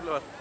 subirlo. al-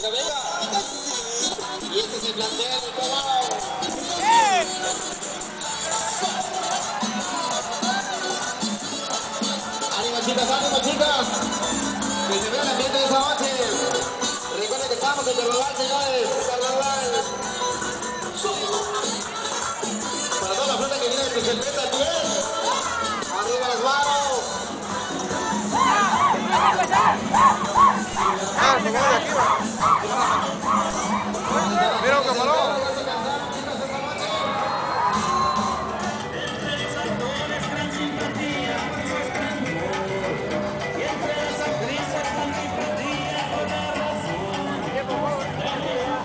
Venga, venga. Y este es el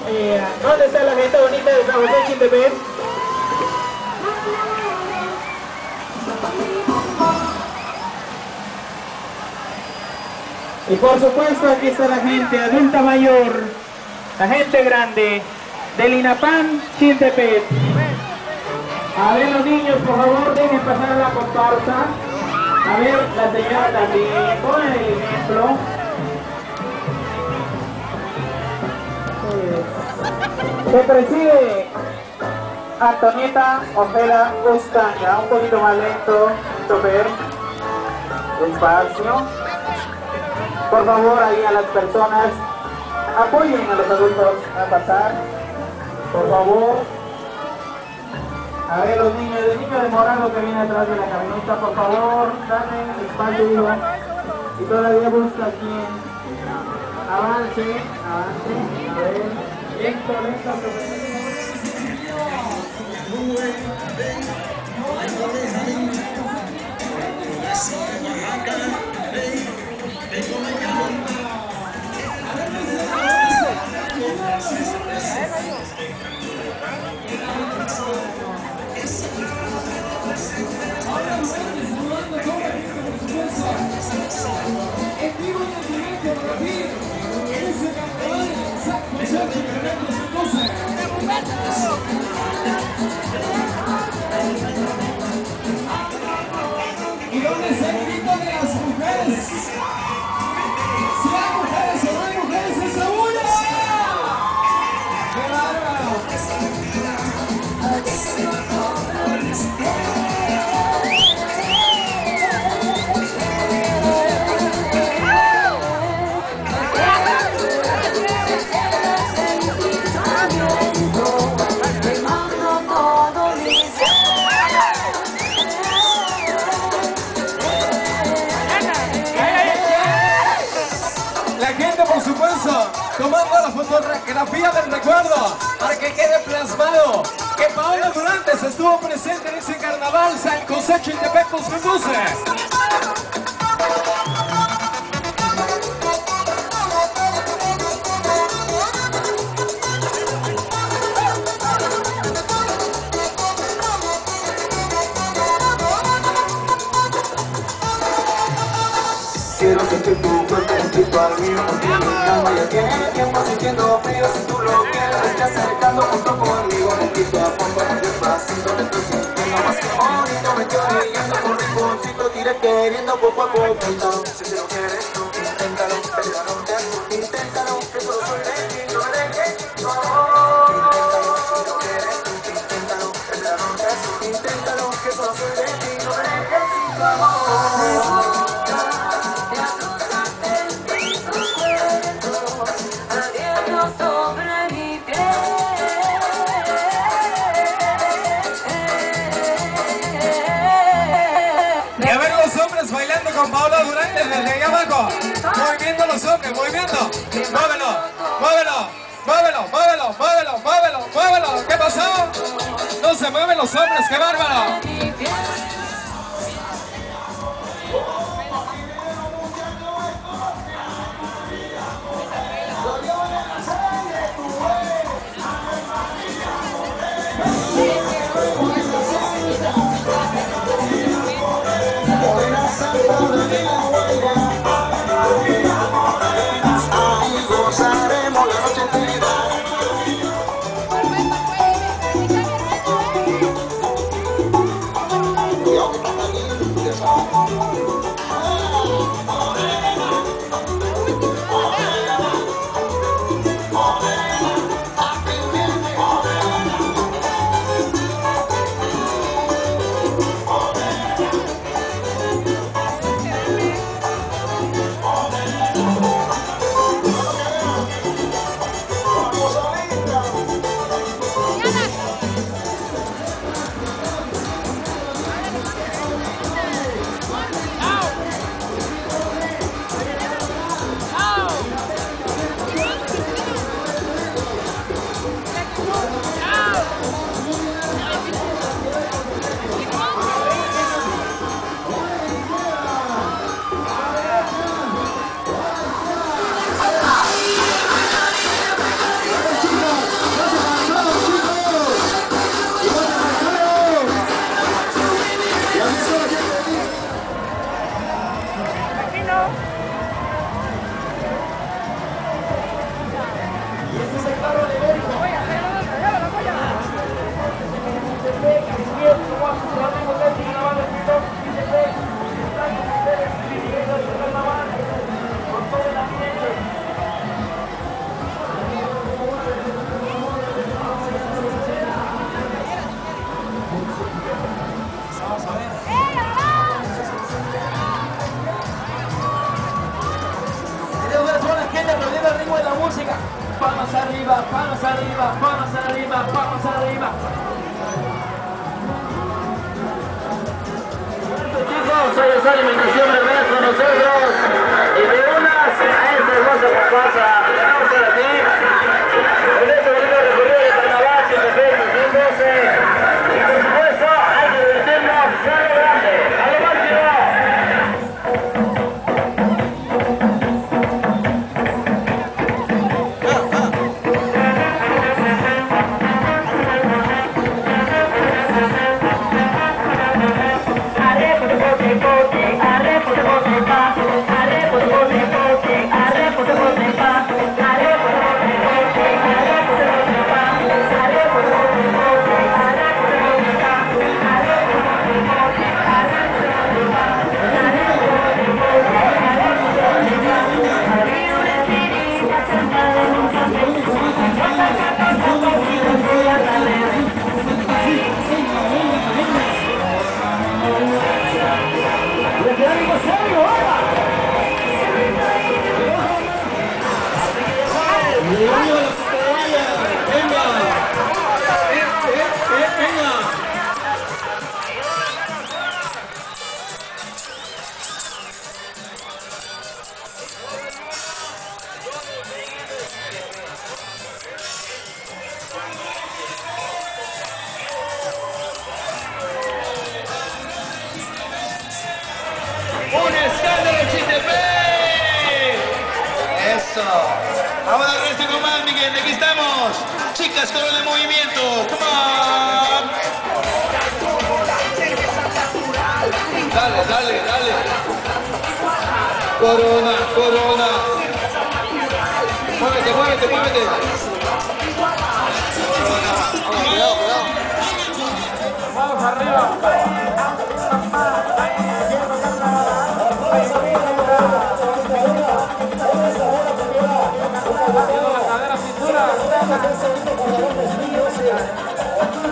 Eh, ¿Dónde está la gente bonita de San José Chiltepec? Y por supuesto aquí está la gente adulta mayor, la gente grande del INAPAN Chiltepec. A ver los niños, por favor, dejen pasar a la comparsa. A ver, la señora también, pongan el ejemplo. Se preside Antonieta Ojeda Ustaña, un poquito más lento, chofer, despacio. Por favor, ahí a las personas, apoyen a los adultos a pasar, por favor. A ver, los niños, el niño de morado que viene atrás de la camioneta, por favor, dame espacio. Y todavía busca quien avance, avance, a ver, lento, lento, chofer. ¿Y fotografía del recuerdo para que quede plasmado que Paola Durantes estuvo presente en ese carnaval San José Chiltepec 2012. Quiero sentir tu cuerpo junto al mío. Mi alma ya tiene tiempo sintiendo frío Si tú lo quieres, vete acercando junto conmigo Poquito a poco, despacito Me estoy sintiendo más que bonito Me estoy orillando por rinconcito Te queriendo poco a poquito. Si lo quieres tú, con Paola Durán desde allá abajo. Movimiento los hombres, movimiento. Muévelo, muévelo, muévelo, muévelo, muévelo, muévelo, muévelo. ¿Qué pasó? No se mueven los hombres, qué bárbaro. Corona, corona. Muévete, muévete, muévete. Cuidado, cuidado. Vamos arriba.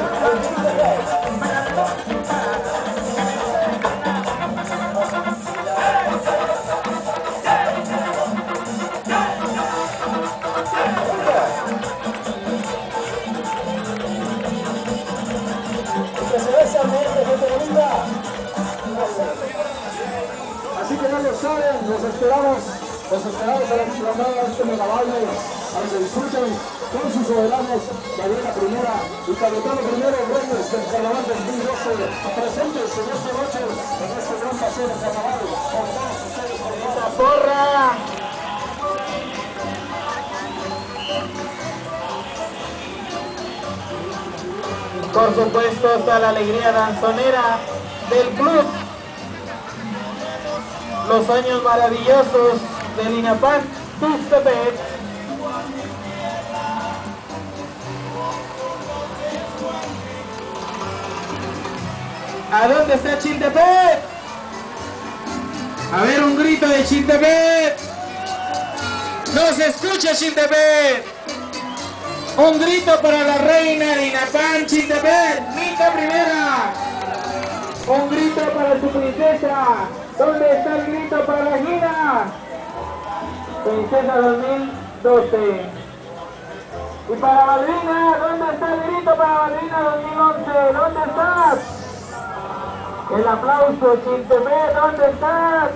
La cadera soberanos, Gabriela Primera y Cayetano Primero Reyes del Carnaval 2012, presentes en esta noche, en este gran paseo de Carnaval, con todos ustedes, con toda ¡Porra! Por supuesto está la alegría danzonera del club. Los años maravillosos del INAPAC Tuxtepec. ¿A dónde está Chiltepec? A ver un grito de Chiltepec. No se escucha Chiltepec. Un grito para la reina de Inapán, Chiltepec, Mica Primera. Un grito para su princesa. ¿Dónde está el grito para la Gina? Princesa 2012. Y para Malvina, ¿dónde está el grito para Malvina 2011? ¿Dónde estás? El aplauso, Chiltepec, ¿dónde estás?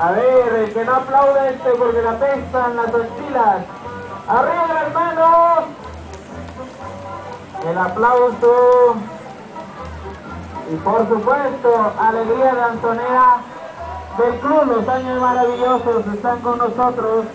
A ver, el que no aplaude este porque la pestan las axilas. ¡Arriba, hermanos! El aplauso. Y por supuesto, alegría danzonera del club Los Años Maravillosos están con nosotros.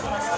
ており。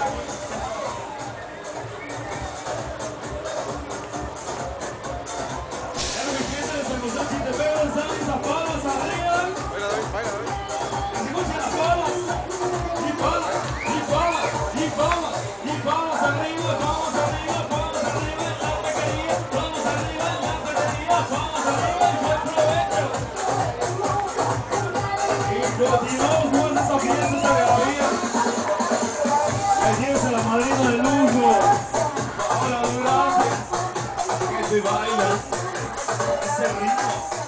Te bailas. Ese ritmo.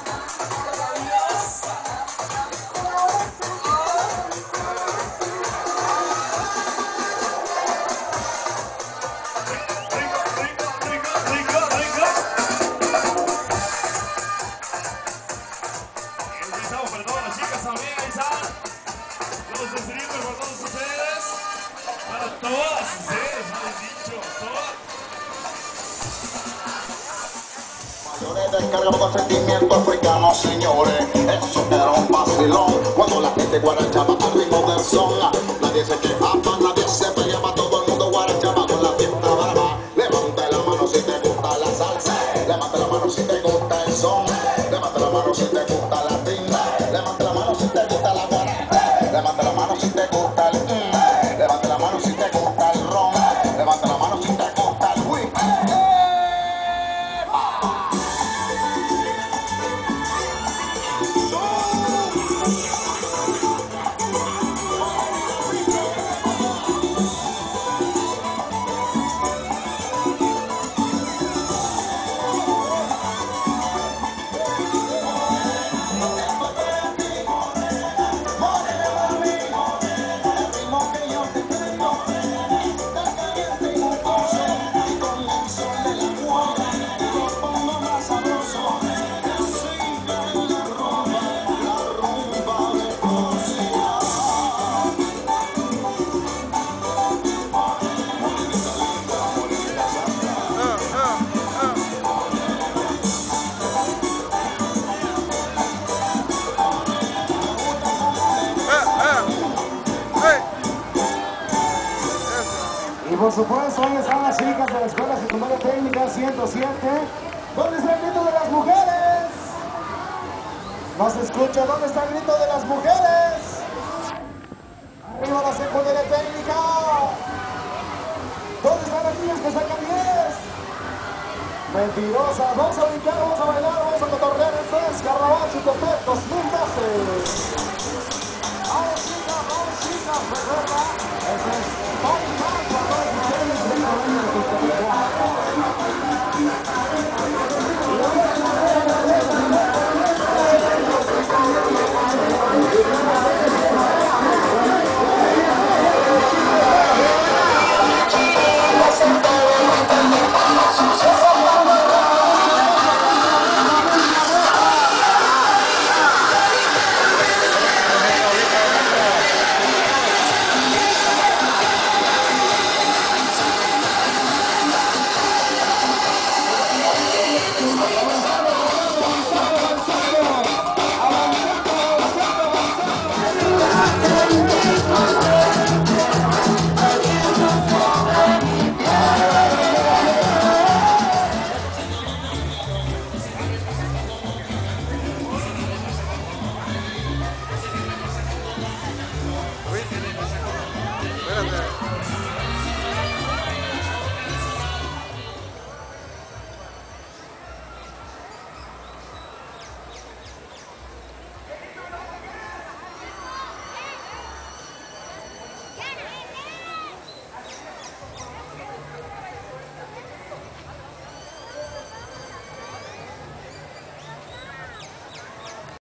Mayores descargamos con sentimiento africano, señores. Eso era un vacilón. Cuando la gente guarachaba al ritmo del son. Nadie se quejaba, nadie se peleaba. Ahí están las chicas de la Escuela Secundaria Técnica 107. ¿Dónde está el grito de las mujeres? No se escucha, ¿dónde está el grito de las mujeres? Arriba la secundaria técnica. ¿Dónde están las niñas que sacan 10? Mentirosas, vamos a brincar, vamos a bailar, vamos a cotorrear. Esto es Carnaval Chutepec 2012. Vamos chicas, chicas, recuerda, es